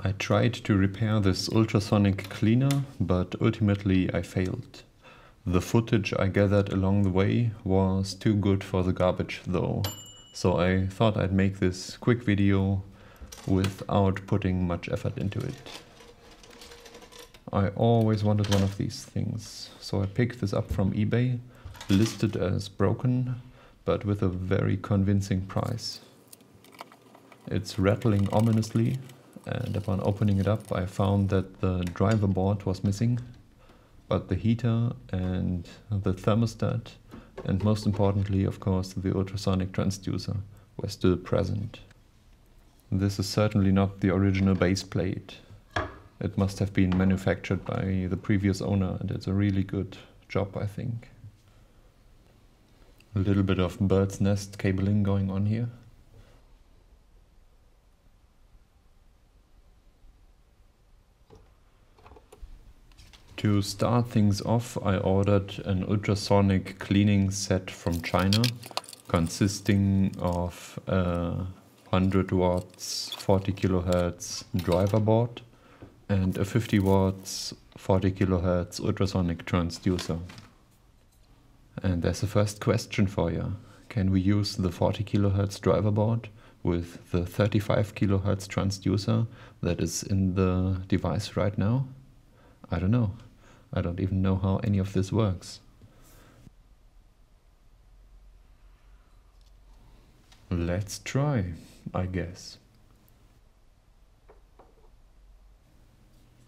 I tried to repair this ultrasonic cleaner, but ultimately I failed. The footage I gathered along the way was too good for the garbage though, so I thought I'd make this quick video without putting much effort into it. I always wanted one of these things, so I picked this up from eBay, listed as broken, but with a very convincing price. It's rattling ominously, and upon opening it up I found that the driver board was missing, but the heater and the thermostat, and most importantly of course the ultrasonic transducer, were still present. This is certainly not the original base plate. It must have been manufactured by the previous owner and it's a really good job I think. A little bit of bird's nest cabling going on here. To start things off, I ordered an ultrasonic cleaning set from China, consisting of a 100 watts 40 kilohertz driver board and a 50 watts 40 kilohertz ultrasonic transducer. And there's a first question for you. Can we use the 40 kilohertz driver board with the 35 kilohertz transducer that is in the device right now? I don't know. I don't even know how any of this works. Let's try, I guess.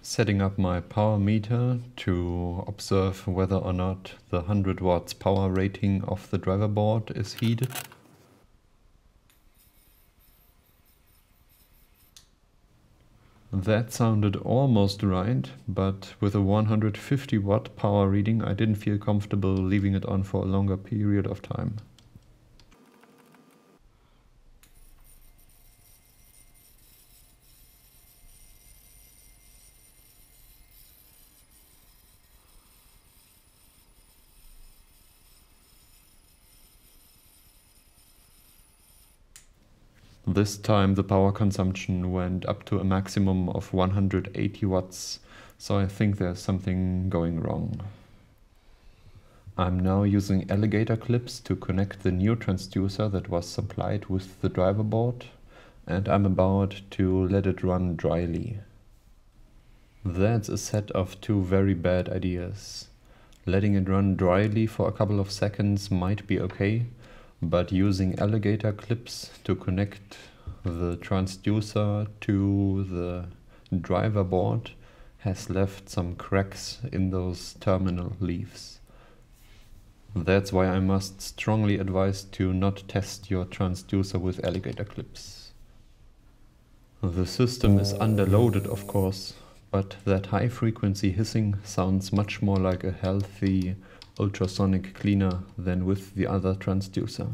Setting up my power meter to observe whether or not the 100 watts power rating of the driver board is heated. That sounded almost right, but with a 150 watt power reading I didn't feel comfortable leaving it on for a longer period of time. This time the power consumption went up to a maximum of 180 watts, so I think there's something going wrong. I'm now using alligator clips to connect the new transducer that was supplied with the driver board, and I'm about to let it run dryly. That's a set of two very bad ideas. Letting it run dryly for a couple of seconds might be okay, but using alligator clips to connect the transducer to the driver board has left some cracks in those terminal leaves. That's why I must strongly advise to not test your transducer with alligator clips. The system is underloaded of course, but that high frequency hissing sounds much more like a healthy ultrasonic cleaner than with the other transducer.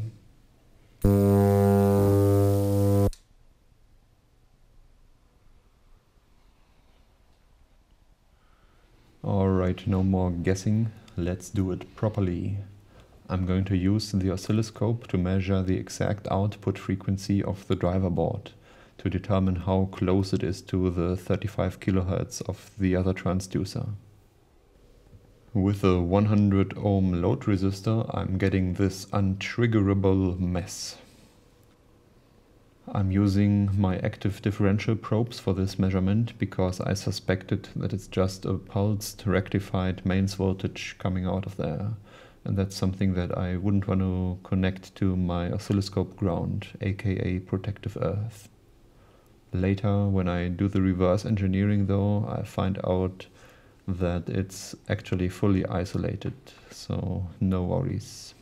Alright, no more guessing, let's do it properly. I'm going to use the oscilloscope to measure the exact output frequency of the driver board to determine how close it is to the 35 kHz of the other transducer. With a 100 ohm load resistor, I'm getting this untriggerable mess. I'm using my active differential probes for this measurement because I suspected that it's just a pulsed rectified mains voltage coming out of there. And that's something that I wouldn't want to connect to my oscilloscope ground, aka protective earth. Later, when I do the reverse engineering though, I find out that it's actually fully isolated, so no worries.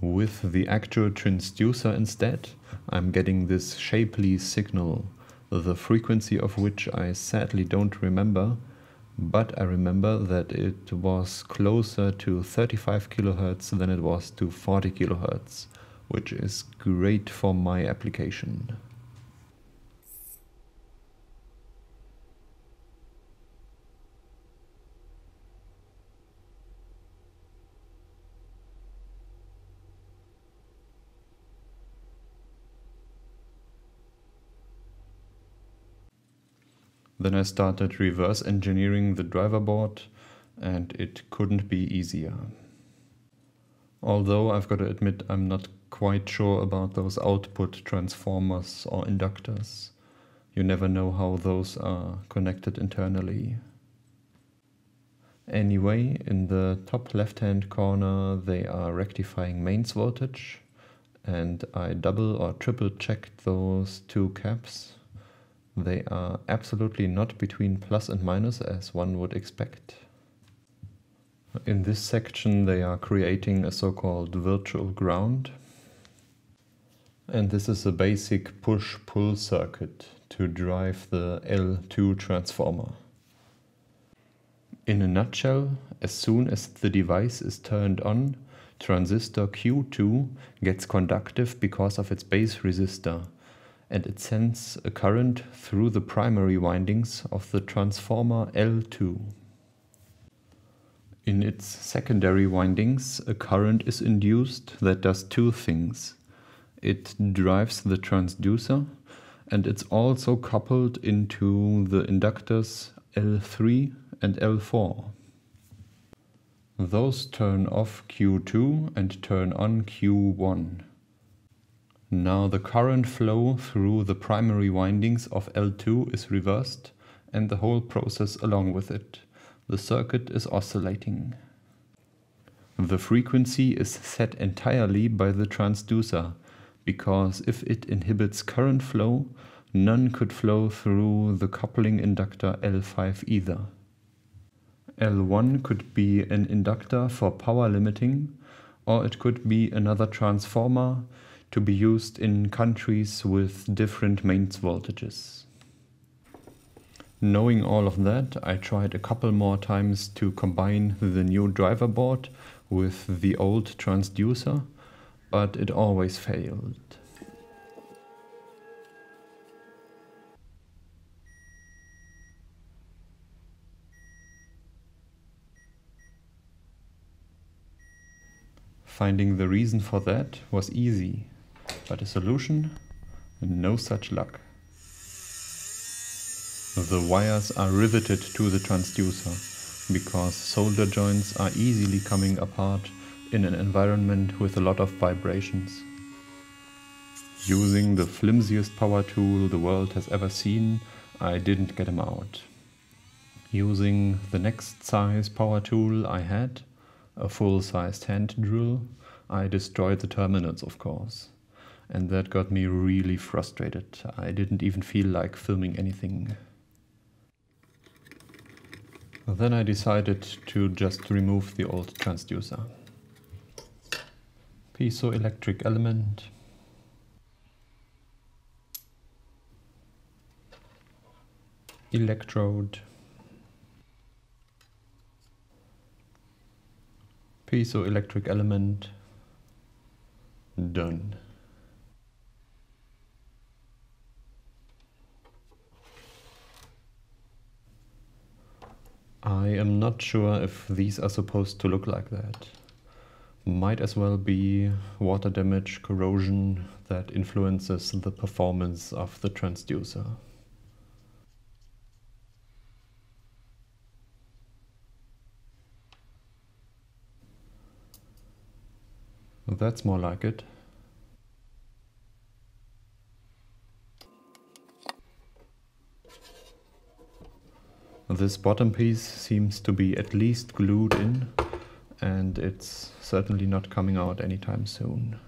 With the actual transducer instead, I'm getting this shapely signal, the frequency of which I sadly don't remember, but I remember that it was closer to 35 kHz than it was to 40 kHz, which is great for my application. Then I started reverse engineering the driver board and it couldn't be easier. Although I've got to admit I'm not quite sure about those output transformers or inductors. You never know how those are connected internally. Anyway, in the top left hand corner they are rectifying mains voltage and I double or triple checked those two caps. They are absolutely not between plus and minus as one would expect. In this section they are creating a so-called virtual ground. And this is a basic push-pull circuit to drive the L2 transformer. In a nutshell, as soon as the device is turned on, transistor Q2 gets conductive because of its base resistor and it sends a current through the primary windings of the transformer L2. In its secondary windings, a current is induced that does two things. It drives the transducer and it's also coupled into the inductors L3 and L4. Those turn off Q2 and turn on Q1. Now the current flow through the primary windings of L2 is reversed and the whole process along with it. The circuit is oscillating. The frequency is set entirely by the transducer, because if it inhibits current flow, none could flow through the coupling inductor L5 either. L1 could be an inductor for power limiting, or it could be another transformer to be used in countries with different mains voltages. Knowing all of that, I tried a couple more times to combine the new driver board with the old transducer, but it always failed. Finding the reason for that was easy, but a solution? No such luck. The wires are riveted to the transducer because solder joints are easily coming apart in an environment with a lot of vibrations. Using the flimsiest power tool the world has ever seen, I didn't get them out. Using the next size power tool I had, a full-sized hand drill, I destroyed the terminals of course. And that got me really frustrated. I didn't even feel like filming anything. Then I decided to just remove the old transducer. Piezoelectric element. Electrode. Piezoelectric element. Done. I am not sure if these are supposed to look like that. Might as well be water damage, corrosion that influences the performance of the transducer. That's more like it. This bottom piece seems to be at least glued in and it's certainly not coming out anytime soon.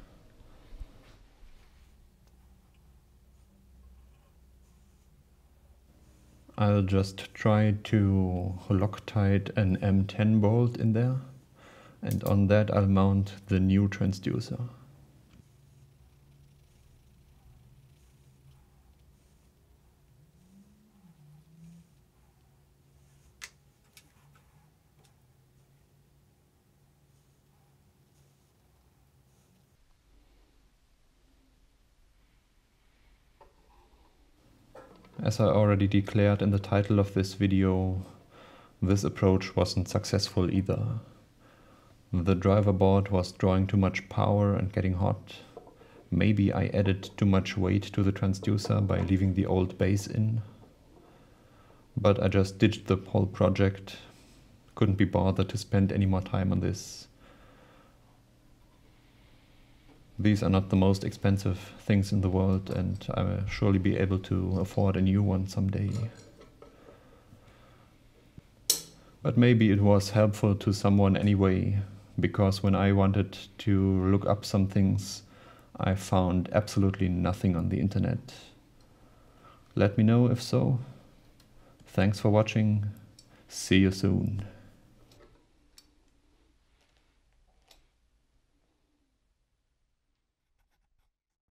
I'll just try to Loctite an M10 bolt in there and on that I'll mount the new transducer. As I already declared in the title of this video, this approach wasn't successful either. The driver board was drawing too much power and getting hot. Maybe I added too much weight to the transducer by leaving the old base in. But I just ditched the whole project. Couldn't be bothered to spend any more time on this. These are not the most expensive things in the world, and I will surely be able to afford a new one someday. But maybe it was helpful to someone anyway, because when I wanted to look up some things, I found absolutely nothing on the internet. Let me know if so. Thanks for watching. See you soon.